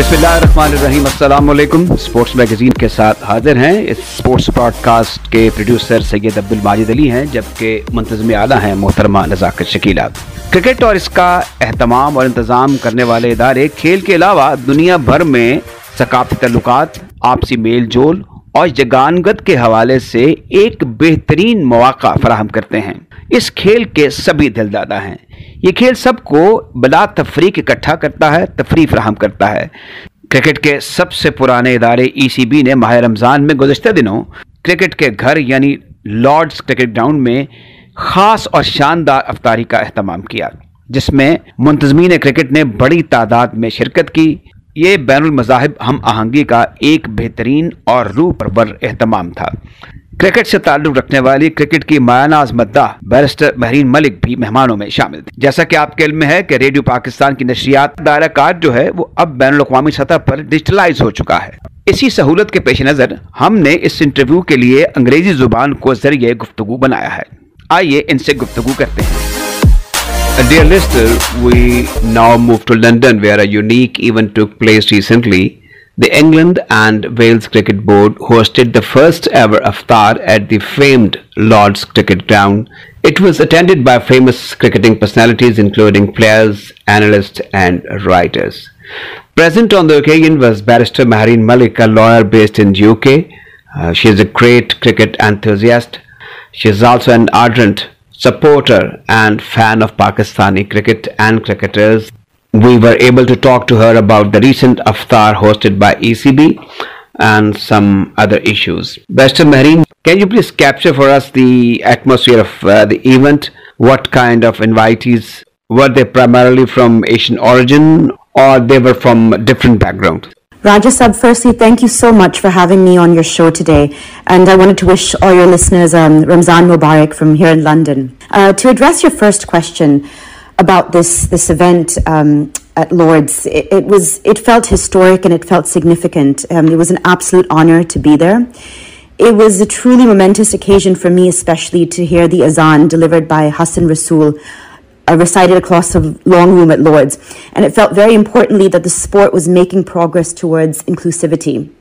بسم اللہ الرحمن الرحیم، السلام علیکم۔ سپورٹس میگزین کے ساتھ حاضر ہیں۔ اس سپورٹس پوڈ کاسٹ کے پروڈیوسر سید عبد الماجد علی ہیں، جبکہ منتظم اعلیٰ ہیں محترمہ نزاکت شکیلہ۔ کرکٹ اور اس کا اہتمام اور انتظام کرنے والے ادارے کھیل کے علاوہ دنیا بھر میں ثقافتی تعلقات، آپسی میل جول اور جگانگت کے حوالے سے ایک بہترین مواقع فراہم کرتے ہیں۔ اس کھیل کے سبھی دل دادا ہیں۔ یہ کھیل سب کو بلا تفریق اکٹھا کرتا ہے، تفریح فراہم کرتا ہے۔ کرکٹ کے سب سے پرانے ادارے ای سی بی نے ماہ رمضان میں گزشتہ دنوں کرکٹ کے گھر یعنی لارڈز کرکٹ گراؤنڈ میں خاص اور شاندار افطاری کا اہتمام کیا، جس میں منتظمین کرکٹ نے بڑی تعداد میں شرکت کی۔ یہ بین المذاہب ہم آہنگی کا ایک بہترین اور روح پرور اہتمام تھا۔ کرکٹ سے تعلق رکھنے والی کرکٹ کی مایاناز مدہ بیرسٹر مہرین ملک بھی مہمانوں میں شامل تھی جیسا کہ آپ کے علم میں ہے کہ ریڈیو پاکستان کی نشریات دائرہ کار جو ہے وہ اب بین الاقوامی سطح پر ڈیجیٹلائز ہو چکا ہے۔ اسی سہولت کے پیش نظر ہم نے اس انٹرویو کے لیے انگریزی زبان کو ذریعے گفتگو بنایا ہے۔ آئیے ان سے گفتگو کرتے ہیں۔ Dear listener, we now move to London where a unique event took place recently The England and Wales Cricket Board hosted the first ever iftar at the famed Lord's Cricket Ground. It was attended by famous cricketing personalities including players, analysts and writers. Present on the occasion was Barrister Mehreen Malik, a lawyer based in UK. Uh, she is a great cricket enthusiast. She is also an ardent supporter and fan of Pakistani cricket and cricketers. We were able to talk to her about the recent Iftar hosted by ECB and some other issues. Barrister Mehreen, can you please capture for us the atmosphere of uh, the event? What kind of invitees? Were they primarily from Asian origin or they were from different backgrounds? Raja Sab, firstly, thank you so much for having me on your show today. And I wanted to wish all your listeners um, Ramzan Mubarak from here in London. Uh, to address your first question, about this this event um, at Lords. It, it, was it felt historic and it felt significant. Um, it was an absolute honor to be there. It was a truly momentous occasion for me, especially to hear the azan delivered by Hassan Rasul. Uh, recited across the long room at Lords. And it felt very importantly that the sport was making progress towards inclusivity.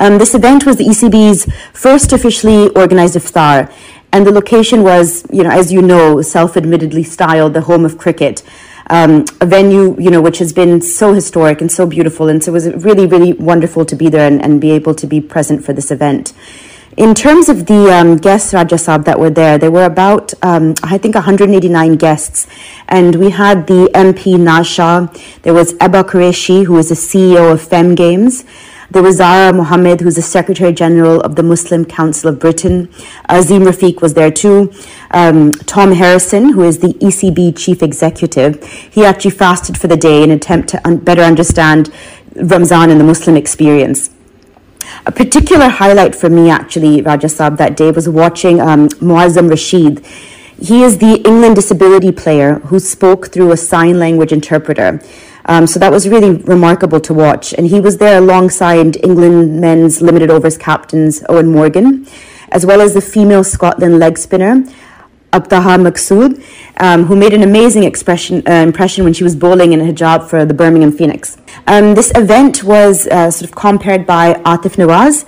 Um, this event was the ECB's first officially organized iftar, and the location was, you know, as you know, self-admittedly styled the home of cricket, um, a venue, you know, which has been so historic and so beautiful. And so it was really, really wonderful to be there and, and be able to be present for this event. In terms of the um, guests, Rajasab, that were there, there were about, um, I think, 189 guests. And we had the MP Nasha, there was Eba Qureshi, who is the CEO of Fem Games. There was Zara Mohammed, who's the Secretary General of the Muslim Council of Britain. Azim Rafiq was there too. Um, Tom Harrison, who is the ECB Chief Executive, he actually fasted for the day in an attempt to un- better understand Ramzan and the Muslim experience. A particular highlight for me, actually, Rajasab, that day was watching um, Muazzam Rashid. He is the England disability player who spoke through a sign language interpreter. Um, so that was really remarkable to watch. And he was there alongside England men's limited overs captains Owen Morgan, as well as the female Scotland leg spinner, Abtaha Maksood, um, who made an amazing expression, uh, impression when she was bowling in a hijab for the Birmingham Phoenix. Um, this event was uh, sort of compared by Atif Nawaz,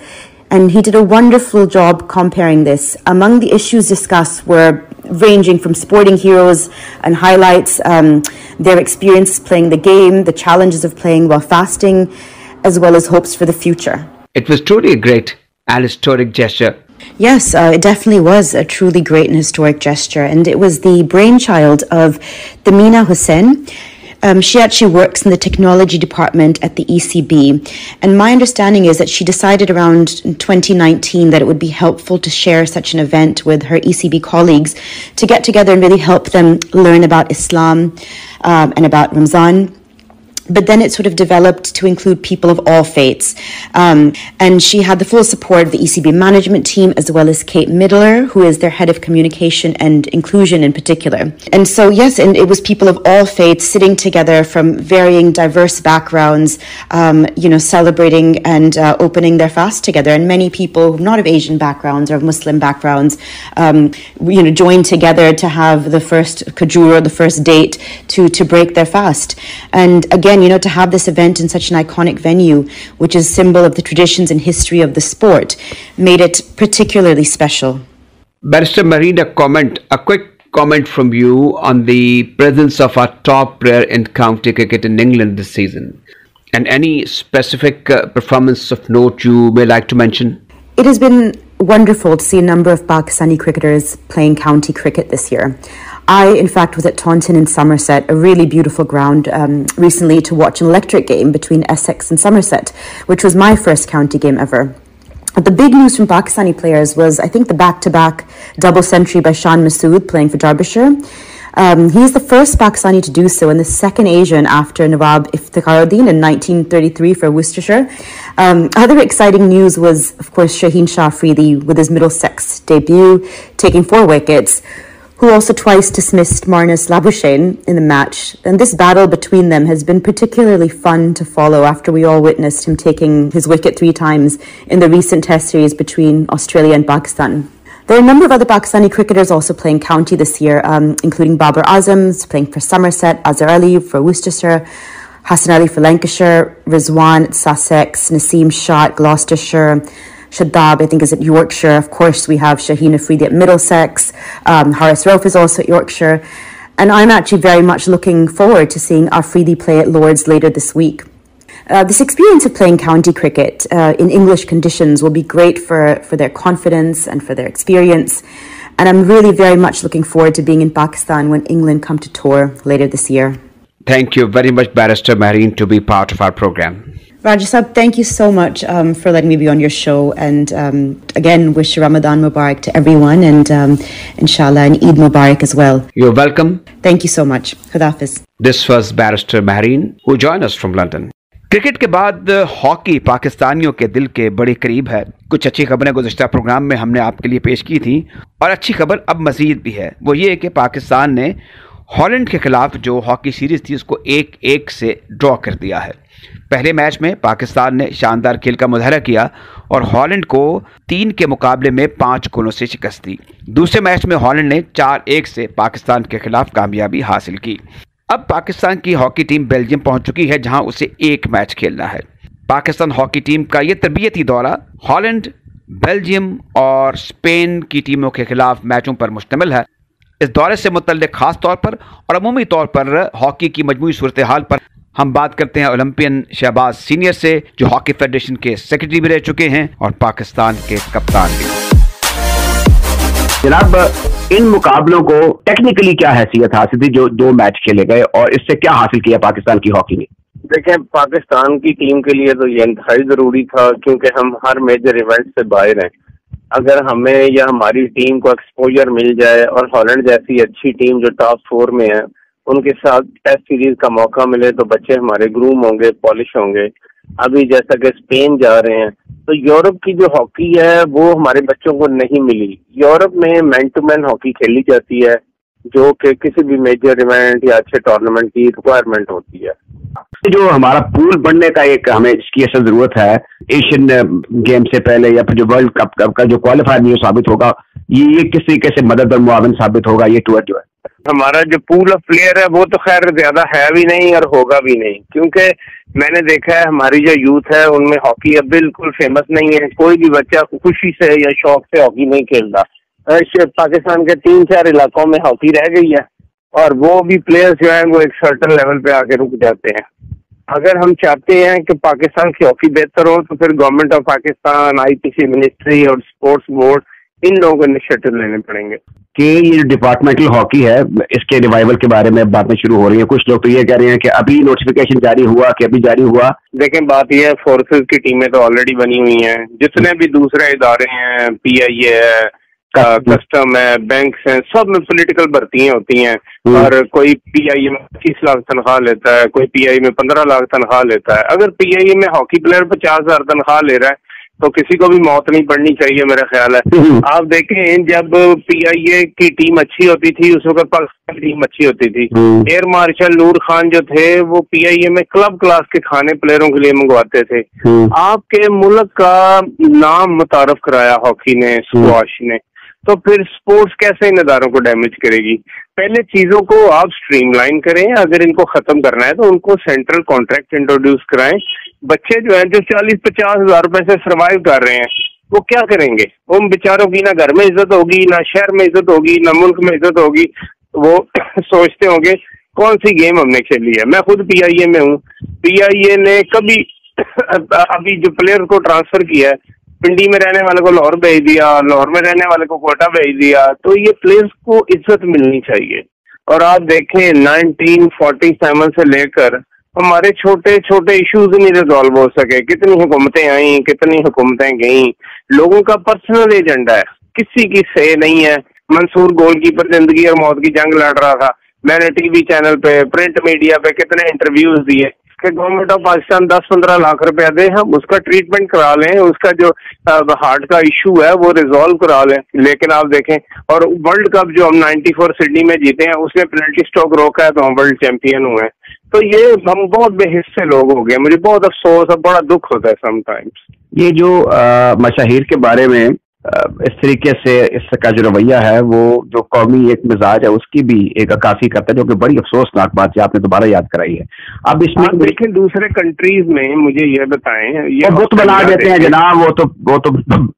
and he did a wonderful job comparing this. Among the issues discussed were ranging from sporting heroes and highlights um, their experience playing the game, the challenges of playing while fasting, as well as hopes for the future. It was truly a great and historic gesture. Yes, uh, it definitely was a truly great and historic gesture, and it was the brainchild of the Mina Hussein. Um, she actually works in the technology department at the ECB. And my understanding is that she decided around 2019 that it would be helpful to share such an event with her ECB colleagues to get together and really help them learn about Islam um, and about Ramzan but then it sort of developed to include people of all faiths. Um, and she had the full support of the ECB management team, as well as Kate Middler, who is their head of communication and inclusion in particular. And so, yes, and it was people of all faiths sitting together from varying diverse backgrounds, um, you know, celebrating and uh, opening their fast together. And many people, not of Asian backgrounds or of Muslim backgrounds, um, you know, joined together to have the first kajur, the first date to, to break their fast. And again, again, you know, to have this event in such an iconic venue, which is symbol of the traditions and history of the sport, made it particularly special. Barrister Marine, a comment, a quick comment from you on the presence of our top player in county cricket in England this season, and any specific uh, performance of note you may like to mention. It has been wonderful to see a number of Pakistani cricketers playing county cricket this year. I, in fact, was at Taunton in Somerset, a really beautiful ground, um, recently to watch an electric game between Essex and Somerset, which was my first county game ever. The big news from Pakistani players was, I think, the back to back double century by Shan Masood playing for Derbyshire. Um, he's the first Pakistani to do so and the second Asian after Nawab Iftikharuddin in 1933 for Worcestershire. Um, other exciting news was, of course, Shaheen Shah Afridi with his Middlesex debut, taking four wickets who also twice dismissed Marnus Labuschagne in the match. And this battle between them has been particularly fun to follow after we all witnessed him taking his wicket three times in the recent test series between Australia and Pakistan. There are a number of other Pakistani cricketers also playing county this year, um, including Babar Azam playing for Somerset, Azhar Ali for Worcestershire, Hassan Ali for Lancashire, Rizwan Sussex, Naseem Shah Gloucestershire, Shadab, I think, is at Yorkshire. Of course, we have Shaheen Afridi at Middlesex. Um, Haris Rauf is also at Yorkshire. And I'm actually very much looking forward to seeing Afridi play at Lords later this week. Uh, this experience of playing county cricket uh, in English conditions will be great for, for their confidence and for their experience. And I'm really very much looking forward to being in Pakistan when England come to tour later this year. Thank you very much, Barrister Marine, to be part of our program. Rajasab, thank you so much um, for letting me be on your show. And um, again, wish Ramadan Mubarak to everyone and um, inshallah and Eid Mubarak as well. You're welcome. Thank you so much. Khudafiz. This was Barrister Mahreen who joined us from London. Cricket کے بعد hockey پاکستانیوں کے دل کے بڑے قریب ہے کچھ اچھی خبریں گزشتہ پروگرام میں ہم نے آپ کے لیے پیش کی تھیں اور اچھی خبر اب مزید بھی ہے وہ یہ کہ پاکستان نے ہالینڈ کے خلاف جو ہاکی سیریز تھی اس کو ایک ایک سے ڈرا کر دیا ہے پہلے میچ میں پاکستان نے شاندار کھیل کا مظاہرہ کیا اور ہالینڈ کو تین کے مقابلے میں پانچ گولوں سے شکست دی۔ دوسرے میچ میں ہالینڈ نے چار ایک سے پاکستان کے خلاف کامیابی حاصل کی۔ اب پاکستان کی ہاکی ٹیم بیلجیم پہنچ چکی ہے جہاں اسے ایک میچ کھیلنا ہے۔ پاکستان ہاکی ٹیم کا یہ تربیتی دورہ ہالینڈ، بیلجیم اور اسپین کی ٹیموں کے خلاف میچوں پر مشتمل ہے۔ اس دورے سے متعلق خاص طور پر اور عمومی طور پر ہاکی کی مجموعی صورتحال پر ہم بات کرتے ہیں اولمپئن شہباز سینئر سے جو ہاکی فیڈریشن کے سیکرٹری بھی رہ چکے ہیں اور پاکستان کے کپتان بھی۔ جناب ان مقابلوں کو ٹیکنیکلی کیا حیثیت حاصل تھی جو دو میچ کھیلے گئے اور اس سے کیا حاصل کیا پاکستان کی ہاکی نے؟ دیکھیں پاکستان کی ٹیم کے لیے تو یہ انتہائی ضروری تھا کیونکہ ہم ہر میجر ایونٹ سے باہر ہیں۔ اگر ہمیں یا ہماری ٹیم کو ایکسپوجر مل جائے اور ہالینڈ جیسی اچھی ٹیم جو ٹاپ فور میں ہے ان کے ساتھ ٹیسٹ سیریز کا موقع ملے تو بچے ہمارے گروم ہوں گے، پالش ہوں گے۔ ابھی جیسا کہ اسپین جا رہے ہیں، تو یورپ کی جو ہاکی ہے، وہ ہمارے بچوں کو نہیں ملی۔ یورپ میں مین ٹو مین ہاکی کھیلی جاتی ہے، جو کہ کسی بھی میجر ایونٹ یا اچھے ٹورنامنٹ کی ریکوائرمنٹ ہوتی ہے۔ جو ہمارا پول بننے کا ایک ہمیں اس کی اصل ضرورت ہے ایشین گیم سے پہلے یا پھر جو ورلڈ کپ کا جو کوالیفائر نیو ثابت ہوگا، یہ کس طریقے سے مدد اور معاون ثابت ہوگا، یہ ٹور جو ہے۔ ہمارا جو پول آف پلیئر ہے وہ تو خیر زیادہ ہے بھی نہیں اور ہوگا بھی نہیں۔ کیونکہ میں نے دیکھا ہے ہماری جو یوتھ ہے ان میں ہاکی اب بالکل فیمس نہیں ہے۔ کوئی بھی بچہ خوشی سے یا شوق سے ہاکی نہیں کھیلتا۔ پاکستان کے تین چار علاقوں میں ہاکی رہ گئی ہے اور وہ بھی پلیئرز جو ہیں وہ ایک سرٹن لیول پہ آ کے رک جاتے ہیں۔ اگر ہم چاہتے ہیں کہ پاکستان کی ہاکی بہتر ہو تو پھر government of Pakistan I P C ministry اور اسپورٹس بورڈ ان لوگوں کو انیشیٹو لینے پڑیں گے۔ کہ یہ ڈپارٹمنٹل ہاکی ہے اس کے ریوائول کے بارے میں باتیں شروع ہو رہی ہیں۔ کچھ لوگ تو یہ کہہ رہے ہیں کہ ابھی نوٹیفیکیشن جاری ہوا کہ ابھی جاری ہوا۔ دیکھیں بات یہ ہے فورسز کی ٹیمیں تو آلریڈی بنی ہوئی ہیں۔ جتنے بھی دوسرے ادارے ہیں پی آئی اے ہے کسٹم ہے بینکس ہیں سب میں پولیٹیکل بھرتی ہوتی ہیں۔ اور کوئی پی آئی اے میں پچیس لاکھ تنخواہ لیتا ہے کوئی پی آئی میں پندرہ لاکھ تنخواہ لیتا ہے۔ اگر پی آئی اے میں ہاکی پلیئر پچاس ہزار تنخواہ لے رہا ہے تو کسی کو بھی موت نہیں پڑنی چاہیے میرا خیال ہے۔ آپ دیکھیں جب پی آئی اے کی ٹیم اچھی ہوتی تھی اس وقت پاکستان کی ٹیم اچھی ہوتی تھی۔ ایئر مارشل نور خان جو تھے وہ پی آئی اے میں کلب کلاس کے کھانے پلیئروں کے لیے منگواتے تھے۔ آپ کے ملک کا نام متعارف کرایا ہاکی نے اسکواش نے۔ تو پھر سپورٹس کیسے ان اداروں کو ڈیمیج کرے گی؟ پہلے چیزوں کو آپ سٹریم لائن کریں۔ اگر ان کو ختم کرنا ہے تو ان کو سینٹرل کانٹریکٹ انٹروڈیوس کرائیں۔ بچے جو ہیں جو چالیس پچاس ہزار روپے سے سروائو کر رہے ہیں، وہ کیا کریں گے؟ ان بیچاروں کی نہ گھر میں عزت ہوگی، نہ شہر میں عزت ہوگی، نہ ملک میں عزت ہوگی۔ وہ سوچتے ہوں گے، کون سی گیم ہم نے کھیلی ہے؟ میں خود پی آئی اے میں ہوں۔ پی آئی اے نے کبھی ابھی جو پلیئر کو ٹرانسفر کیا ہے، پنڈی میں رہنے والے کو لاہور بھیج دیا، لاہور میں رہنے والے کو کوٹا بھیج دیا، تو یہ پلیئرس کو عزت ملنی چاہیے۔ اور آپ دیکھیں نائنٹین فورٹی سیون سے لے کر ہمارے چھوٹے چھوٹے ایشوز نہیں ریزالو ہو سکے۔ کتنی حکومتیں آئیں، کتنی حکومتیں گئیں۔ لوگوں کا پرسنل ایجنڈا ہے۔ کسی کی سے نہیں ہے۔ منصور گول کیپر زندگی اور موت کی جنگ لڑ رہا تھا۔ میں نے ٹی وی چینل پہ پرنٹ میڈیا پہ کتنے انٹرویوز دیے۔ کہ گورنمنٹ آف پاکستان دس پندرہ لاکھ روپیہ دے ہم اس کا ٹریٹمنٹ کرا لیں۔ اس کا جو ہارٹ کا ایشو ہے، وہ ریزالو کرا لیں۔ لیکن آپ دیکھیں، اور ورلڈ کپ جو ہم نائنٹی فور سڈنی میں جیتے ہیں، اس میں پینلٹی اسٹاک روکا ہے تو ہم ورلڈ چیمپئن ہوئے۔ ہیں تو یہ ہم بہت بے حصے لوگ ہو گئے مجھے بہت افسوس اور بڑا دکھ ہوتا ہے سم ٹائمس یہ جو مشاہیر کے بارے میں اس طریقے سے اس کا جو رویہ ہے وہ جو قومی ایک مزاج ہے اس کی بھی ایک عکاسی کرتا ہے جو کہ بڑی افسوسناک بات ہے آپ نے دوبارہ یاد کرائی ہے۔ اب اس میں دیکھیں دوسرے کنٹریز میں مجھے یہ بتائیں یہ بت بنا دیتے ہیں جناب وہ تو وہ تو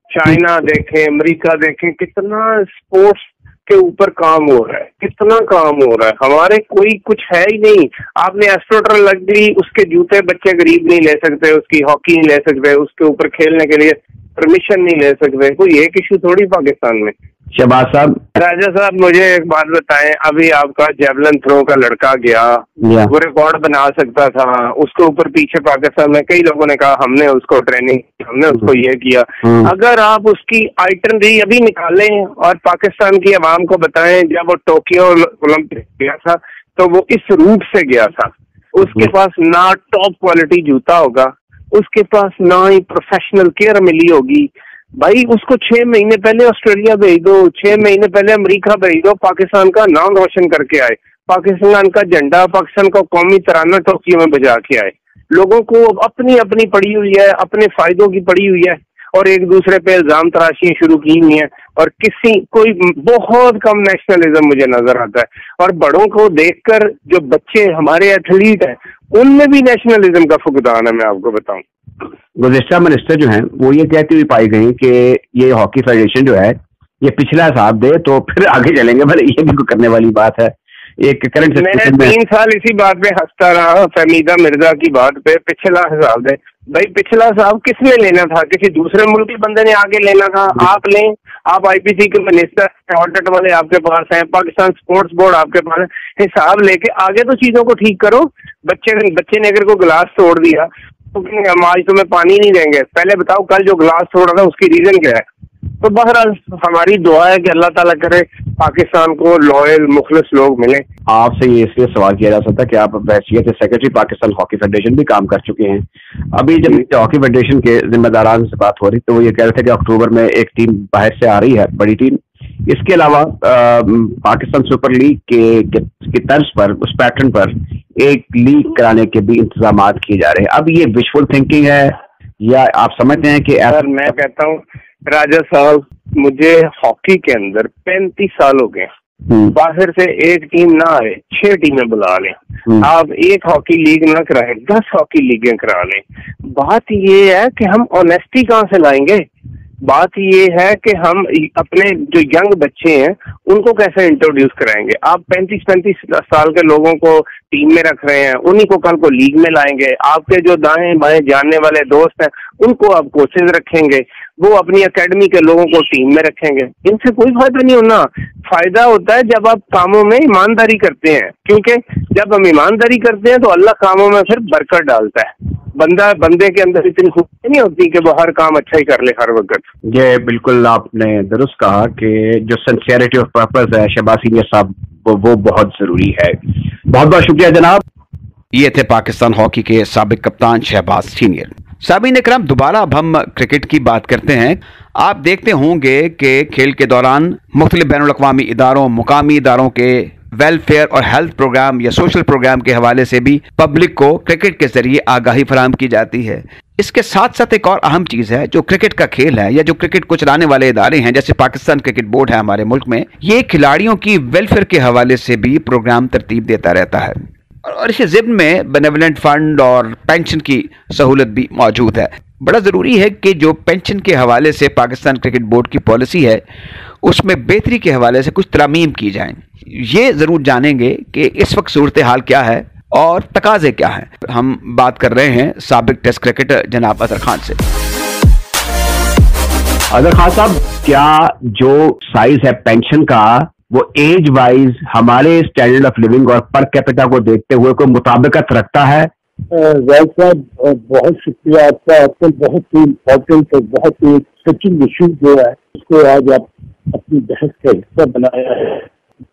چائنا دیکھیں امریکہ دیکھیں کتنا اسپورٹس کے اوپر کام ہو رہا ہے۔ کتنا کام ہو رہا ہے؟ ہمارے کوئی کچھ ہے ہی نہیں۔ آپ نے ایسٹروٹر لگ گئی اس کے جوتے بچے غریب نہیں لے سکتے، اس کی ہاکی نہیں لے سکتے، اس کے اوپر کھیلنے کے لیے پرمیشن نہیں لے سکتے۔ کوئی ایک ایشو تھوڑی پاکستان میں۔ شہباز صاحب؟ راجا صاحب مجھے ایک بات بتائیں۔ ابھی آپ کا جیولن تھرو کا لڑکا گیا وہ ریکارڈ بنا سکتا تھا۔ اس کے اوپر پیچھے پاکستان میں کئی لوگوں نے کہا ہم نے اس کو ٹریننگ ہم نے اس کو یہ کیا۔ اگر آپ اس کی آئٹن بھی ابھی نکالیں اور پاکستان کی عوام کو بتائیں جب وہ ٹوکیو اولمپک گیا تھا تو وہ اس روٹ سے گیا تھا۔ اس کے پاس نہ ٹاپ کوالٹی جوتا ہوگا اس کے پاس نہ ہی پروفیشنل کیئر ملی ہوگی۔ بھائی، اس کو چھ مہینے پہلے آسٹریلیا بھیج دو، چھ مہینے پہلے امریکہ بھیج دو، پاکستان کا نام روشن کر کے آئے۔ پاکستان کا جھنڈا، پاکستان کا قومی ترانہ ٹوکیو میں بجا کے آئے۔ لوگوں کو اپنی اپنی پڑی ہوئی ہے، اپنے فائدوں کی پڑی ہوئی ہے۔ اور ایک دوسرے پہ الزام تراشی شروع کی ہوئی ہیں۔ اور کسی، کوئی بہت کم نیشنلزم مجھے نظر آتا ہے۔ اور بڑوں کو دیکھ کر جو بچے ہمارے ایتھلیٹ ہیں ان میں بھی نیشنلزم کا فقدان ہے میں آپ کو بتاؤں۔ گزشتہ منسٹر جو ہیں وہ یہ کہتی ہوئی پائی گئی کہ یہ ہاکی فیڈریشن جو ہے یہ پچھلا حساب دے تو پھر آگے چلیں گے بھلے یہ بھی کرنے والی بات ہے۔ ایک کرنٹ میں نے تین سال اسی بات پہ ہنستا رہا فہمیدہ مرزا کی بات پہ پچھلا حساب دے۔ بھائی پچھلا صاحب کس نے لینا تھا؟ کسی دوسرے ملک کے بندے نے آگے لینا تھا؟ آپ لیں۔ آپ آئی پی سی کے منسٹر آڈٹ والے آپ کے پاس ہیں، پاکستان اسپورٹس بورڈ آپ کے پاس ہے حساب لے کے آگے تو چیزوں کو ٹھیک کرو۔ بچے بچے نے اگر کوئی گلاس توڑ دیا تو ہم آج تمہیں پانی نہیں دیں گے۔ پہلے بتاؤ، کل جو گلاس توڑا تھا، اس کی ریزن کیا ہے؟ تو بہرحال ہماری دعا ہے کہ اللہ تعالیٰ کرے پاکستان کو لوئل مخلص لوگ ملیں۔ آپ سے یہ اس لیے سوال کیا جا سکتا ہے کہ آپ بحثیت سیکرٹری پاکستان ہاکی فیڈریشن بھی کام کر چکے ہیں۔ ابھی جب ہاکی فیڈریشن کے ذمہ داران سے بات ہو رہی تو وہ یہ کہہ رہے تھے کہ اکتوبر میں ایک ٹیم باہر سے آ رہی ہے بڑی ٹیم اس کے علاوہ پاکستان سپر لیگ کے طرز پر اس پیٹرن پر ایک لیگ کرانے کے بھی انتظامات کیے جا رہے ہیں۔ اب یہ وشفل تھنکنگ ہے یا آپ سمجھتے ہیں کہ میں کہتا ہوں راجا صاحب مجھے ہاکی کے اندر پینتیس سال ہو گئے باہر سے ایک ٹیم نہ آئے چھ ٹیمیں بلا لیں۔ آپ ایک ہاکی لیگ نہ کرائیں دس ہاکی لیگیں کرا لیں۔ بات یہ ہے کہ ہم آنےسٹی کہاں سے لائیں گے؟ بات یہ ہے کہ ہم اپنے جو ینگ بچے ہیں، ان کو کیسے انٹروڈیوس کرائیں گے؟ آپ پینتیس پینتیس سال کے لوگوں کو ٹیم میں رکھ رہے ہیں، انہی کو کل کو لیگ میں لائیں گے، آپ کے جو دائیں بائیں جاننے والے دوست ہیں، ان کو آپ کوچز رکھیں گے، وہ اپنی اکیڈمی کے لوگوں کو ٹیم میں رکھیں گے۔ ان سے کوئی فائدہ نہیں ہونا۔ فائدہ ہوتا ہے جب آپ کاموں میں ایمانداری کرتے ہیں، کیونکہ جب ہم ایمانداری کرتے ہیں تو اللہ کاموں میں پھر برکت ڈالتا ہے۔ بندہ بندے کے اندر اتنی خوبی نہیں ہوتی کہ وہ ہر کام اچھا ہی کر لے ہر وقت۔ یہ بالکل آپ نے درست کہا کہ جو سنسیئرٹی آف پرپز ہے شہباز سینئر صاحب وہ بہت ضروری ہے۔ بہت بہت شکریہ جناب۔ یہ تھے پاکستان ہاکی کے سابق کپتان شہباز سینئر۔ سابین اکرام دوبارہ اب ہم کرکٹ کی بات کرتے ہیں۔ آپ دیکھتے ہوں گے کہ کھیل کے دوران مختلف بین الاقوامی اداروں مقامی اداروں کے ویلفیئر اور ہیلتھ پروگرام یا سوشل پروگرام کے حوالے سے بھی پبلک کو کرکٹ کے ذریعے آگاہی فراہم کی جاتی ہے۔ اس کے ساتھ ساتھ ایک اور اہم چیز ہے، جو کرکٹ کا کھیل ہے یا جو کرکٹ کو چلانے والے ادارے ہیں، جیسے پاکستان کرکٹ بورڈ ہے ہمارے ملک میں، یہ کھلاڑیوں کی ویلفیئر کے حوالے سے بھی پروگرام ترتیب دیتا رہتا ہے۔ اور اس ضمن میں بینیولنٹ فنڈ اور پینشن کی سہولت بھی موجود ہے۔ بڑا ضروری ہے کہ جو پینشن کے حوالے سے پاکستان کرکٹ بورڈ کی پالیسی ہے، اس میں بہتری کے حوالے سے کچھ ترامیم کی جائیں۔ یہ ضرور جانیں گے کہ اس وقت صورتحال کیا ہے اور تقاضے کیا ہیں۔ ہم بات کر رہے ہیں سابق ٹیسٹ کرکٹر جناب اظہر خان سے۔ اظہر خان صاحب، کیا جو سائز ہے پینشن کا، وہ ایج وائز ہمارے اسٹینڈرڈ آف لیونگ اور پر کیپٹا کو دیکھتے ہوئے کوئی مطابقت رکھتا ہے؟ ویل صاحب، بہت شکریہ آپ کا آپ کا بہت ہی امپورٹنٹ اور بہت ہی سچنگ ایشو جو ہے، اس کو آج آپ اپنی بحث کا حصہ بنایا ہے۔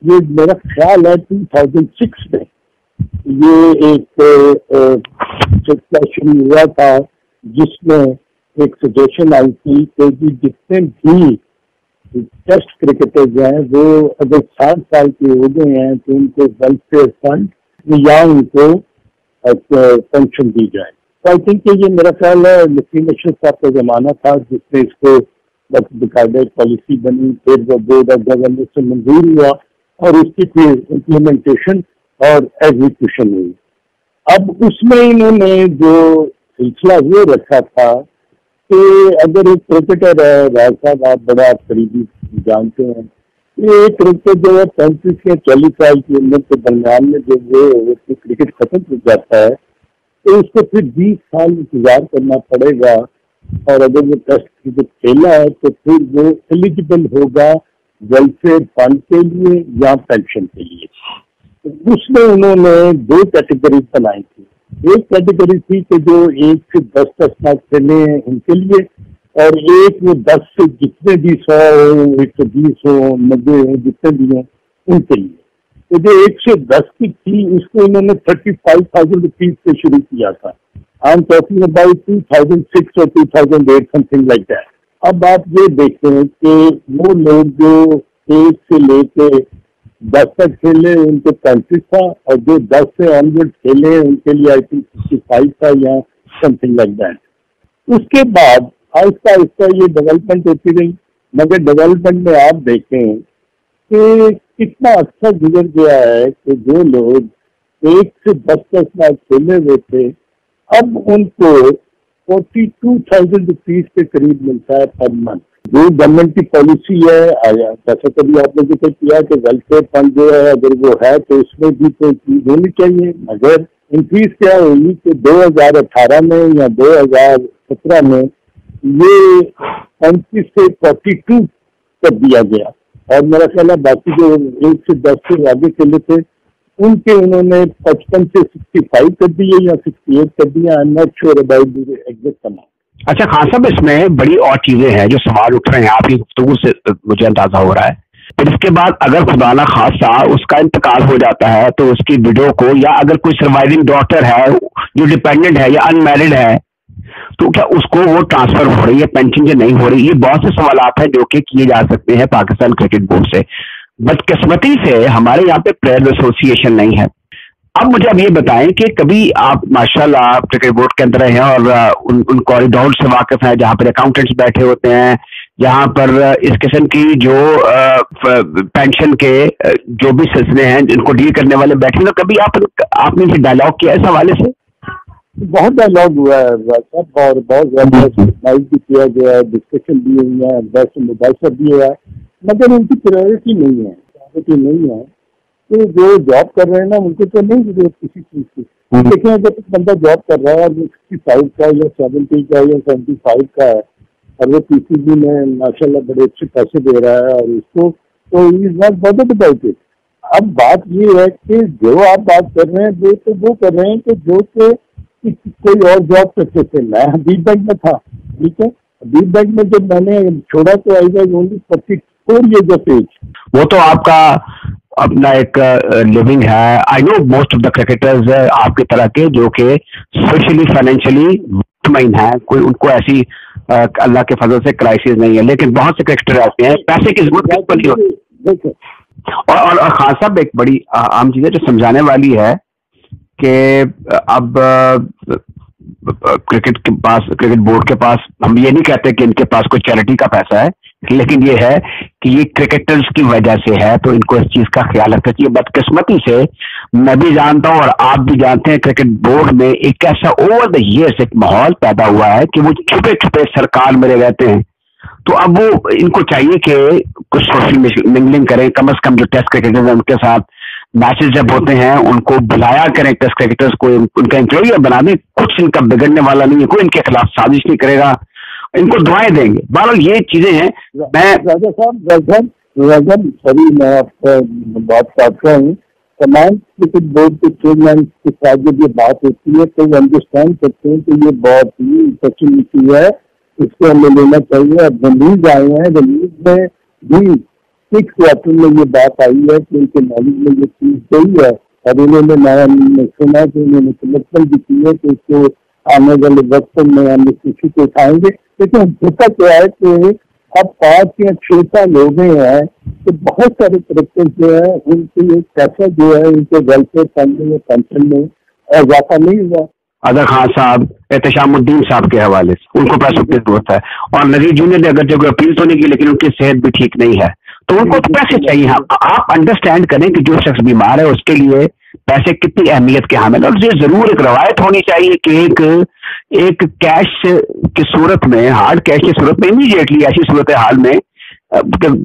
یہ میرا خیال ہے ٹو تھاؤزینڈ سکس میں یہ ایک شروع ہوا تھا، جس میں ایک سجیشن آئی تھی کہ جی جتنے بھی ٹیسٹ کرکٹرز ہیں، وہ اگر سات سال کے ہو گئے ہیں تو ان کو ویلفیئر فنڈ یا ان کو پینشن دی جائے تو آئی تھنک کہ یہ میرا خیال ہے نسیم اشرف صاحب کا زمانہ تھا جس نے اس کو باقاعدہ پالیسی بنی، پھر وہ بورڈ آف گورنر سے منظور ہوا اور اس کی پھر امپلیمنٹیشن اور ایگزیکشن ہوئی۔ اب اس میں انہوں نے جو سلسلہ یہ رکھا تھا کہ اگر ایک کرکٹر ہے، راج صاحب، آپ بڑا قریبی جانتے ہیں۔ یہ ایک کرکٹر جو ہے پینتیس یا چالیس سال کی عمر کے درمیان میں جب وہ کرکٹ ختم ہو جاتا ہے، تو اس کو پھر بیس سال انتظار کرنا پڑے گا۔ اور اگر وہ ٹیسٹ کرکٹ کھیلا ہے، تو پھر وہ ایلیجیبل ہوگا ویلفیئر فنڈ کے لیے یا پینشن کے لیے۔ اس میں انہوں نے دو کیٹیگریز بنائی تھی ایک کیٹیگری تھی کہ جو ایک سے دس دس لاکھ کھیلے ہیں ان کے لیے اور ایک وہ دس سے جتنے بھی سو ہو ایک سو بیس ہو نبے ہو جتنے بھی ہوں، ان کے لیے۔ تو جو ایک سے دس کی تھی، اس کو انہوں نے تھرٹی فائیو تھاؤزینڈ روپیز سے شروع کیا تھا۔ I am talking about two thousand six اور two thousand eight something like that اب آپ یہ دیکھتے ہیں کہ وہ لوگ جو ایک سے لے کے دس تک کھیلے، ان کو پینتیس تھا۔ اور جو دس سے آنورڈ کھیلے، ان کے لیے آئی تھنک سکسٹی فائیو تھا یا سم تھنگ لائک دیٹ اس کے بعد آہستہ آہستہ یہ ڈیولپمنٹ ہوتی رہی۔ مگر ڈیولپمنٹ میں آپ دیکھیں کہ کتنا اچھا گزر گیا ہے کہ جو لوگ ایک سے دس دس لاکھ کھیلے ہوئے تھے، اب ان کو فورٹی ٹو تھاؤزینڈ روپیز کے قریب ملتا ہے پر منتھ جو گورنمنٹ کی پالیسی ہے جیسا کبھی آپ نے ذکر کیا کہ ویلفیئر فنڈ جو ہے، اگر وہ ہے تو اس میں بھی کوئی چیز ہونی چاہیے۔ مگر انکریز کیا ہوئی کہ دو ہزار اٹھارہ میں یا دو ہزار سترہ میں یہ پینتیس سے فورٹی ٹو کر دیا گیا۔ اور میرا خیال ہے باقی جو ایک سے دس سے آگے چلے تھے، ان کے انہوں نے پچپن سے سکسٹی فائیو کر دیے یا سکسٹی ایٹ کر دیا I am not sure about exact amount اچھا خان صاحب اس میں بڑی اور چیزیں ہیں جو سوال اٹھ رہے ہیں، آپ کی گفتگو سے مجھے اندازہ ہو رہا ہے۔ پھر اس کے بعد اگر خدا نہ خاصا اس کا انتقال ہو جاتا ہے تو اس کی ویڈیو کو، یا اگر کوئی سروائونگ ڈاکٹر ہے جو ڈپینڈنٹ ہے یا ان میرڈ ہے تو کیا اس کو وہ ٹرانسفر ہو رہی ہے؟ پینشن جو نہیں ہو رہی، یہ بہت سے سوالات ہیں جو کہ کیے جا سکتے ہیں پاکستان کرکٹ بورڈ سے۔ بدقسمتی سے ہمارے یہاں پہ پلیئر ایسوسیشن نہیں ہے۔ اب مجھے اب یہ بتائیں کہ کبھی آپ ماشاء اللہ آپ کرکٹ بورڈ کے اندر ہیں اور ان کوریڈور سے واقف ہیں جہاں پر اکاؤنٹنٹس بیٹھے ہوتے ہیں، جہاں پر اس قسم کی جو پینشن کے جو بھی سلسلے ہیں، جن کو ڈیل کرنے والے بیٹھے ہیں کبھی آپ آپ نے ڈائلاگ کیا اس حوالے سے؟ بہت ڈائلاگ ہوا ہے اور بہت زیادہ بھی کیا گیا ہے ڈسکشن بھی ہوئی ہے بس مباحثہ بھی ہوا ہے۔ مگر ان کی پرائرٹی نہیں ہے نہیں ہے۔ کہ جو جاب کر رہے ہیں نا ان کو تو نہیں ضرورت کسی چیز کی۔ لیکن اگر بندہ جاب کر رہا ہے وہ سکسٹی فائیو کا یا سیونٹی کا یا سیونٹی فائیو کا ہے اور وہ پی سی بی میں ماشاء اللہ بڑے اچھے پیسے دے رہا ہے اور اس کو تو از ناٹ بہت اباؤٹ اٹ اب بات یہ ہے کہ جو آپ بات کر رہے ہیں وہ تو وہ کر رہے ہیں کہ جو کہ کوئی اور جاب کرتے تھے میں حبیب بینک میں تھا ٹھیک ہے؟ حبیب بینک میں جب میں نے چھوڑا تو I was only forty four years of age وہ تو آپ کا اپنا ایک لیونگ ہے۔ I know most of the cricketers آپ کی طرح کے جو کہ سوشلی فائنینشلی مطمئن ہے کوئی ان کو ایسی اللہ کے فضل سے کرائسس نہیں ہے۔ لیکن بہت سے کرکٹر ایسے ہیں پیسے کی ضرورت نہیں ہوتی۔ اور خان صاحب ایک بڑی عام چیز ہے جو سمجھانے والی ہے۔ کہ اب کرکٹ کے پاس، کرکٹ بورڈ کے پاس ہم یہ نہیں کہتے کہ ان کے پاس کوئی چیریٹی کا پیسہ ہے، لیکن یہ ہے کہ یہ کرکٹرز کی وجہ سے ہے، تو ان کو اس چیز کا خیال رکھنا چاہیے۔ بدقسمتی سے میں بھی جانتا ہوں اور آپ بھی جانتے ہیں، کرکٹ بورڈ میں ایک ایسا اوور دا ایئرس ایک ماحول پیدا ہوا ہے کہ وہ چھپے چھپے سرکار میرے رہتے ہیں۔ تو اب وہ ان کو چاہیے کہ کچھ سوشل منگلنگ کریں، کم از کم جو ٹیسٹ کرکٹر ہیں ان کے ساتھ میچز جب ہوتے ہیں، ان کو بلایا کریں ٹیسٹ کرکٹرز کو، ان کا انٹرویو بنا دیں، کچھ ان کا بگڑنے والا نہیں ہے، کوئی ان کے خلاف سازش نہیں کرے گا، ان کو دعائیں دیں گے۔ بہرحال یہ چیزیں ہیں، میں سوری میں آپ بات کر ہوں۔ تمام کرکٹ بورڈ کے چیئرمین کے ساتھ جب یہ بات ہوتی ہے، تو وہ انڈرسٹینڈ کرتے ہیں کہ یہ بہت ہی فیسلٹی ہے۔ اس کو ہمیں لینا چاہیے۔ اب نیوز آئے ہیں نیوز میں بھی سکس کوارٹر میں یہ بات آئی ہے کہ ان کے نالج میں یہ چیز گئی ہے اور انہوں نے میں سنا کہ انہوں نے کلیکشن بھی کی ہے کہ اس کو آنے والے وقت میں ہم اس کسی کو اٹھائیں گے۔ لیکن ہوتا کیا ہے کہ اب پانچ یا چھ سال ہو گئے ہیں تو بہت سارے کرکٹر جو ہیں، ان کے پیسہ جو ہے، ان کے ویلفیئر فنڈ میں پینشن میں اضافہ نہیں ہوا۔ اظہر خان صاحب احتشام الدین صاحب کے حوالے سے، ان کو پیسوں کی ضرورت ہے۔ اور نذیر جونیئر نے اگر جو اپیل تو نہیں کی، لیکن ان کی صحت بھی ٹھیک نہیں ہے۔ تو ان کو تو پیسے چاہیے آپ انڈرسٹینڈ کریں کہ جو شخص بیمار ہے اس کے لیے پیسے کتنی اہمیت کے حامل اور یہ ضرور ایک روایت ہونی چاہیے کہ ایک ایک کیش کی صورت میں ہارڈ کیش کی صورت میں امیڈیٹلی ایسی صورت حال میں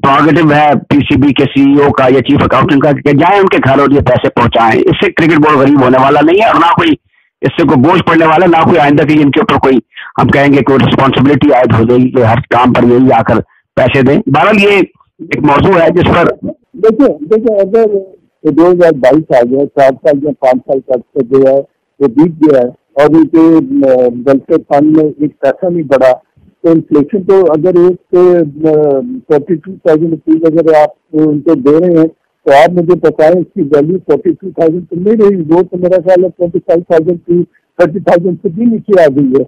پروگیٹو ہے پی سی بی کے سی ای او کا یا چیف اکاؤنٹنٹ کا کہ جائیں ان کے گھر اور یہ پیسے پہنچائیں۔ اس سے کرکٹ بورڈ غریب ہونے والا نہیں ہے اور نہ کوئی اس سے کوئی بوجھ پڑنے والا نہ کوئی آئندہ کی ان کے اوپر کوئی ہم کہیں گے کوئی رسپانسبلٹی عائد ہو جائے گی کہ ہر کام پر یہی آ کر پیسے دیں۔ بہرحال یہ ایک موضوع ہے جس پر دیکھیں دیکھیں، اگر دو ہزار بائیس آ گیا، چار سال یا پانچ سال کا جو ہے، وہ بیت گیا ہے اور ان کے ویلفیئر فنڈ میں ایک پیسہ نہیں بڑھا۔ تو انفلیشن تو اگر ایک فورٹی ٹو تھاؤزینڈ روپیز اگر آپ ان کو دے رہے ہیں، تو آپ مجھے بتائیں اس کی ویلو فورٹی ٹو تھاؤزینڈ تو نہیں رہی۔ وہ تو میرا خیال ہے twenty five thousand to thirty thousand سے بھی نیچے آ گئی ہے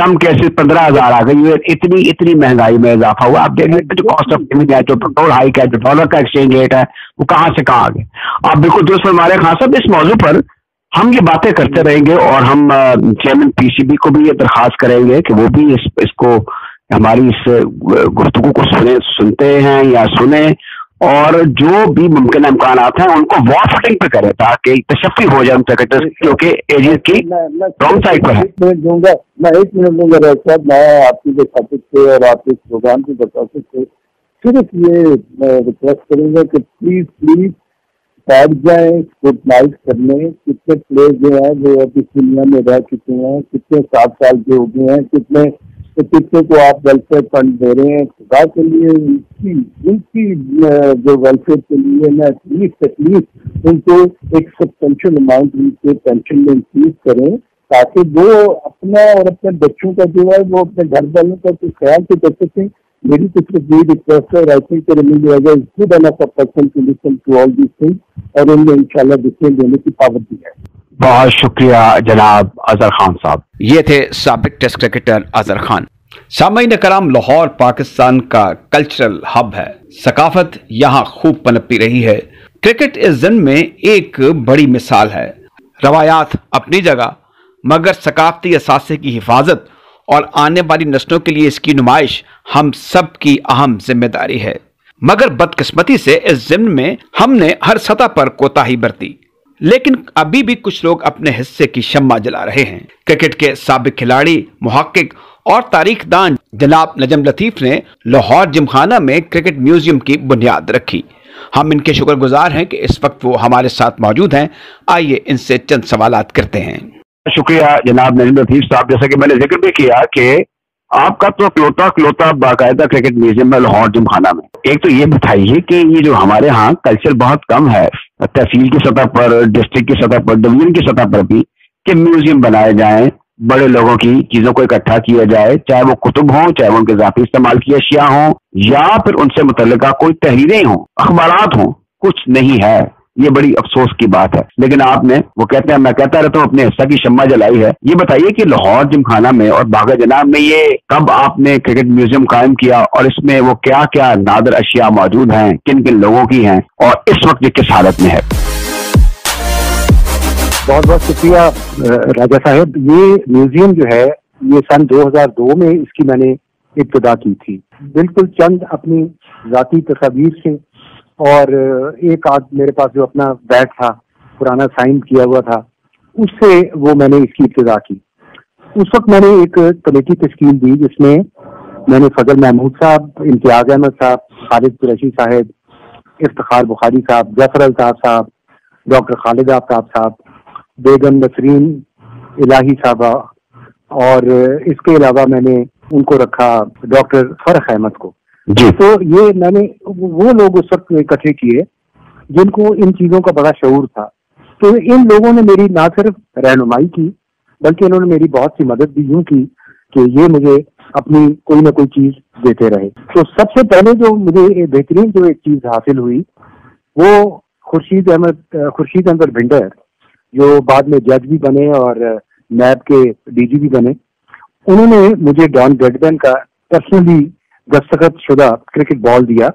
کم کیسے پندرہ ہزار آ گئی ہے اتنی اتنی مہنگائی میں اضافہ ہوا۔ آپ دیکھیں جو کاسٹ آف لونگ ہے جو پیٹرول ہائیک ہے جو ڈالر کا ایکسچینج ریٹ ہے وہ کہاں سے کہاں آ گئے؟ آپ بالکل درست ہمارے خان صاحب اس موضوع پر ہم یہ باتیں کرتے رہیں گے اور ہم چیئرمین پی سی بی کو بھی یہ درخواست کریں گے کہ وہ بھی اس اس کو ہماری اس گفتگو کو سنے سنتے ہیں یا سنیں۔ اور جو بھی ممکن امکانات ہیں ان کو وار فٹنگ پہ کرے تاکہ تشفی ہو جائے سیکرٹری کیونکہ ایجنٹ کی رانگ سائڈ پر ہے۔ میں ایک منٹ دوں گا صاحب میں آپ کی جو خاطر سے اور آپ کے پروگرام کی بتاتے سے صرف یہ ریکویسٹ کروں گا کہ پلیز پلیز بیٹھ جائیں گڈ نائٹ کرنے کتنے پلیئر جو ہیں وہ ابھی دنیا میں رہ چکے ہیں کتنے سات سال کے ہو گئے ہیں کتنے کتنے کو آپ ویلفیئر فنڈ دے رہے ہیں، خدا کے لیے ان کی ان کی جو ویلفیئر کے لیے میں پلیز تکلیف، ان کو ایک سبسٹینشیل اماؤنٹ ان کے پینشن میں انکریز کریں تاکہ وہ اپنا اور اپنے بچوں کا جو ہے، وہ اپنے گھر والوں کا کچھ خیال تو کر سکیں۔ میری تو صرف یہی ریکویسٹ ہے آئی تھنک رمی وجہ good enough a person to listen to all these thing اور ان میں انشاءاللہ ڈسیزن دینے کی پابندی ہے بہت شکریہ جناب اظہر خان صاحب۔ یہ تھے سابق ٹیسٹ کرکٹر اظہر خان۔ سامعین کرام، لاہور، پاکستان کا کلچرل ہب ہے۔ ثقافت یہاں خوب پنپی رہی ہے۔ کرکٹ اس زن میں ایک بڑی مثال ہے۔ روایات اپنی جگہ، مگر ثقافتی اثاثے کی حفاظت اور آنے والی نسلوں کے لیے اس کی نمائش ہم سب کی اہم ذمہ داری ہے۔ مگر بدقسمتی سے اس ضمن میں ہم نے ہر سطح پر کوتاہی برتی۔ لیکن ابھی بھی کچھ لوگ اپنے حصے کی شمع جلا رہے ہیں۔ کرکٹ کے سابق کھلاڑی، محقق اور تاریخ دان جناب نجم لطیف نے لاہور جمخانہ میں کرکٹ میوزیم کی بنیاد رکھی۔ ہم ان کے شکر گزار ہیں کہ اس وقت وہ ہمارے ساتھ موجود ہیں۔ آئیے ان سے چند سوالات کرتے ہیں۔ شکریہ جناب نجم لطیف صاحب۔ جیسا کہ میں نے ذکر بھی کیا کہ آپ کا تو کلوتا کلوتا باقاعدہ کرکٹ میوزیم میں لاہور جمخانہ میں۔ ایک تو یہ بتائیے کہ یہ جو ہمارے ہاں کلچر بہت کم ہے۔ تحصیل کی سطح پر ڈسٹرکٹ کی سطح پر ڈویژن کی سطح پر بھی کہ میوزیم بنائے جائیں، بڑے لوگوں کی چیزوں کو اکٹھا کیا جائے، چاہے وہ کتب ہوں، چاہے وہ ان کے ذاتی استعمال کی اشیاء ہوں یا پھر ان سے متعلقہ کوئی تحریریں ہوں، اخبارات ہوں، کچھ نہیں ہے۔ یہ بڑی افسوس کی بات ہے۔ لیکن آپ نے وہ کہتے ہیں، میں کہتا رہتا ہوں، اپنے حصہ کی شمع جلائی ہے۔ یہ بتائیے کہ لاہور جم خانہ میں اور باغ جناب میں یہ کب آپ نے کرکٹ میوزیم قائم کیا اور اس میں وہ کیا کیا نادر اشیاء موجود ہیں؟ کن کن لوگوں کی ہیں؟ اور اس وقت یہ کس حالت میں ہے؟ بہت بہت شکریہ راجا صاحب۔ یہ میوزیم جو ہے، یہ سن دو ہزار دو میں اس کی میں نے ابتدا کی تھی۔ بالکل چند اپنی ذاتی تصاویر سے اور ایک آدھ میرے پاس جو اپنا بیٹ تھا، پرانا سائن کیا ہوا تھا، اس سے وہ میں نے اس کی ابتدا کی۔ اس وقت میں نے ایک کمیٹی تشکیل دی جس میں میں نے فضل محمود صاحب، امتیاز احمد صاحب، خالد قریشی صاحب، افتخار بخاری صاحب جفر الطاف صاحب، ڈاکٹر خالد آفتاب صاحب، بیگم نسرین الہی صاحبہ، اور اس کے علاوہ میں نے ان کو رکھا ڈاکٹر فرق احمد کو۔ جی۔ تو یہ میں نے وہ لوگ اس وقت اکٹھے کیے جن کو ان چیزوں کا بڑا شعور تھا۔ تو ان لوگوں نے میری نہ صرف رہنمائی کی، بلکہ انہوں نے میری بہت سی مدد بھی یوں کی کہ یہ مجھے اپنی کوئی نہ کوئی چیز دیتے رہے۔ تو سب سے پہلے جو مجھے بہترین جو ایک چیز حاصل ہوئی، وہ خورشید احمد خورشید احمد بھنڈر، جو بعد میں جج بھی بنے اور نیب کے ڈی جی بھی بنے، انہوں نے مجھے ڈان گڈبین کا پرسنلی دستخط شدہ کرکٹ بال دیا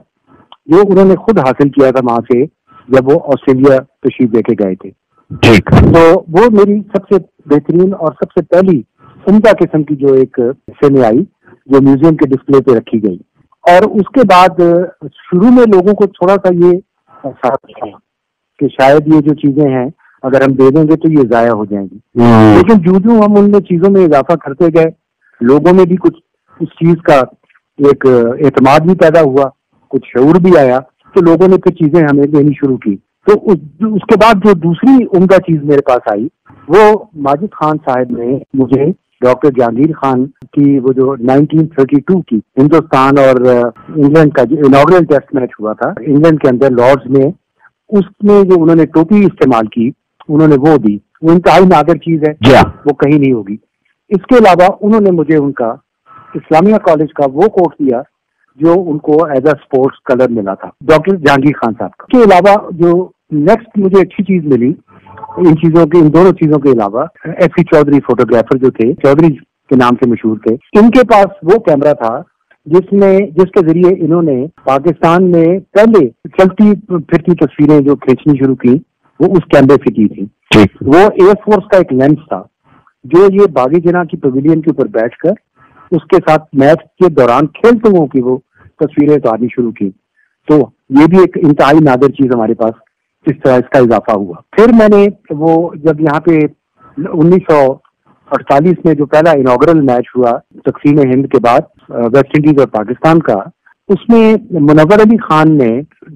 جو انہوں نے خود حاصل کیا تھا وہاں سے جب وہ آسٹریلیا تشریف دے کے گئے تھے۔ تو وہ میری سب سے بہترین اور سب سے پہلی عمدہ قسم کی جو ایک حصے میں آئی جو میوزیم کے ڈسپلے پہ رکھی گئی۔ اور اس کے بعد شروع میں لوگوں کو تھوڑا سا یہ احساس تھا کہ شاید یہ جو چیزیں ہیں اگر ہم دے دیں گے تو یہ ضائع ہو جائیں گی۔ لیکن جو جو ہم ان میں چیزوں میں اضافہ کرتے گئے لوگوں میں بھی کچھ اس چیز کا ایک اعتماد بھی پیدا ہوا کچھ شعور بھی آیا تو لوگوں نے پھر چیزیں ہمیں دینی شروع کی۔ تو اس کے بعد جو دوسری عمدہ چیز میرے پاس آئی وہ ماجد خان صاحب نے مجھے ڈاکٹر جہانگیر خان کی وہ جو نائنٹین تھرٹی ٹو کی ہندوستان اور انگلینڈ کا جو انوگرل ٹیسٹ میچ ہوا تھا انگلینڈ کے اندر لارڈز میں اس میں جو انہوں نے ٹوپی استعمال کی انہوں نے وہ دی۔ وہ انتہائی نادر چیز ہے جی ہاں۔ وہ کہیں نہیں ہوگی۔ اس کے علاوہ انہوں نے مجھے ان کا اسلامیہ کالج کا وہ کوٹ دیا جو ان کو ایز اے اسپورٹس کلر ملا تھا ڈاکٹر جہانگیر خان صاحب کا۔ اس کے علاوہ جو نیکسٹ مجھے اچھی چیز ملی ان چیزوں کے ان دونوں چیزوں کے علاوہ ایف سی چودھری فوٹوگرافر جو تھے چودھری کے نام سے مشہور تھے ان کے پاس وہ کیمرہ تھا جس میں جس کے ذریعے انہوں نے پاکستان میں پہلے چلتی پھرتی تصویریں جو کھینچنی شروع کی وہ اس کیمرے سے کی تھی وہ ایئر فورس کا ایک لینس تھا جو یہ باغی جنا کی پویلین کے اوپر بیٹھ کر اس کے ساتھ میچ کے دوران کھیلتے ہوں کی وہ تصویریں اتارنی شروع کی۔ تو یہ بھی ایک انتہائی نادر چیز ہمارے پاس اس طرح اس کا اضافہ ہوا۔ پھر میں نے وہ جب یہاں پہ انیس سو اڑتالیس میں جو پہلا انوگرل میچ ہوا تقسیم ہند کے بعد ویسٹ انڈیز اور پاکستان کا، اس میں منور علی خان نے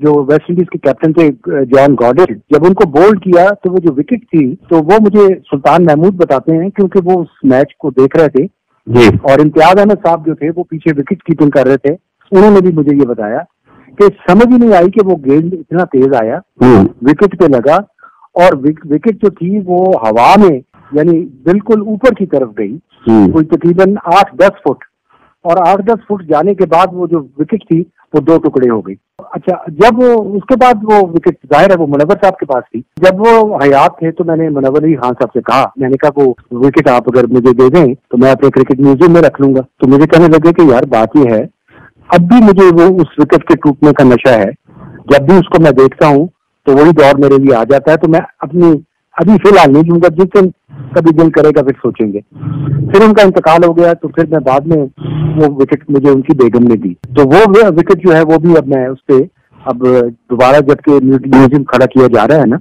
جو ویسٹ انڈیز کے کیپٹن تھے جان گارڈر جب ان کو بولڈ کیا تو وہ جو وکٹ تھی تو وہ مجھے سلطان محمود بتاتے ہیں کیونکہ وہ اس میچ کو دیکھ رہے تھے۔ جی۔ اور امتیاز احمد صاحب جو تھے وہ پیچھے وکٹ کیپنگ کر رہے تھے۔ انہوں نے بھی مجھے یہ بتایا کہ سمجھ ہی نہیں آئی کہ وہ گیند اتنا تیز آیا۔ وکٹ پہ لگا اور وکٹ جو تھی وہ ہوا میں یعنی بالکل اوپر کی طرف گئی۔ کوئی تقریباً آٹھ دس فٹ۔ اور آٹھ دس فٹ جانے کے بعد وہ جو وکٹ تھی وہ دو ٹکڑے ہو گئی اچھا جب وہ، اس کے بعد وہ وکٹ ظاہر ہے، وہ منور صاحب کے پاس تھی۔ جب وہ حیات تھے تو میں نے منور علی خان صاحب سے کہا، میں نے کہا، وہ وکٹ آپ اگر مجھے دے دیں تو میں اپنے کرکٹ میوزیم میں رکھ لوں گا۔ تو مجھے کہنے لگے کہ یار، بات یہ ہے، اب بھی مجھے وہ اس وکٹ کے ٹوٹنے کا نشہ ہے۔ جب بھی اس کو میں دیکھتا ہوں تو وہی دور میرے لیے آ جاتا ہے۔ تو میں اپنی ابھی فی الحال نہیں دوں گا جس دن کبھی دل کرے گا، پھر سوچیں گے۔ پھر ان کا انتقال ہو گیا، تو پھر میں بعد میں وہ وکٹ مجھے ان کی بیگم نے دی۔ تو وہ وکٹ جو ہے، وہ بھی اب میں اس پہ اب دوبارہ جبکہ میوزیم کھڑا کیا جا رہا ہے نا،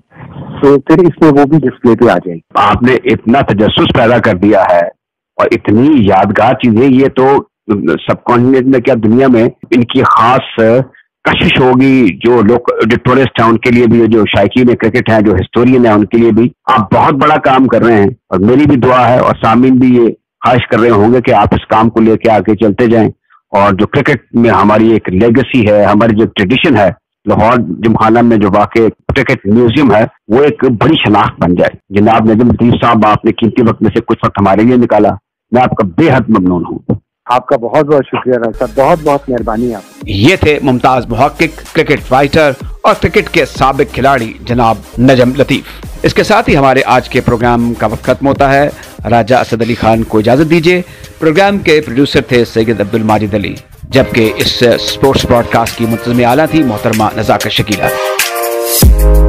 تو پھر اس میں وہ بھی ڈسپلے پہ آ جائے گی۔ آپ نے اتنا تجسس پیدا کر دیا ہے اور اتنی یادگار چیزیں یہ تو سب کانٹینٹ میں کیا دنیا میں ان کی خاص کشش ہوگی جو لوگ ٹورسٹ ہیں، ان کے لیے بھی، جو شائقین کرکٹ ہیں، جو ہسٹورین ہیں، ان کے لیے بھی۔ آپ بہت بڑا کام کر رہے ہیں اور میری بھی دعا ہے اور سامعین بھی یہ خواہش کر رہے ہوں گے کہ آپ اس کام کو لے کے آگے چلتے جائیں۔ اور جو کرکٹ میں ہماری ایک لیگسی ہے، ہماری جو ٹریڈیشن ہے، لاہور جمخانہ میں جو واقع کرکٹ میوزیم ہے، وہ ایک بڑی شناخت بن جائے۔ جناب نجم لطیف صاحب، آپ نے قیمتی وقت میں سے کچھ وقت ہمارے لیے نکالا۔ میں آپ کا بے حد ممنون ہوں۔ آپ کا بہت بہت شکریہ صاحب، بہت بہت مہربانی آپ یہ تھے ممتاز محقق، کرکٹ فائٹر اور کرکٹ کے سابق کھلاڑی جناب نجم لطیف۔ اس کے ساتھ ہی ہمارے آج کے پروگرام کا وقت ختم ہوتا ہے۔ راجہ اسد علی خان کو اجازت دیجیے پروگرام کے پروڈیوسر تھے سید عبد الماجد علی، جبکہ اس سپورٹس براڈ کاسٹ کی منتظم اعلیٰ تھی محترمہ نزاکت شکیلہ۔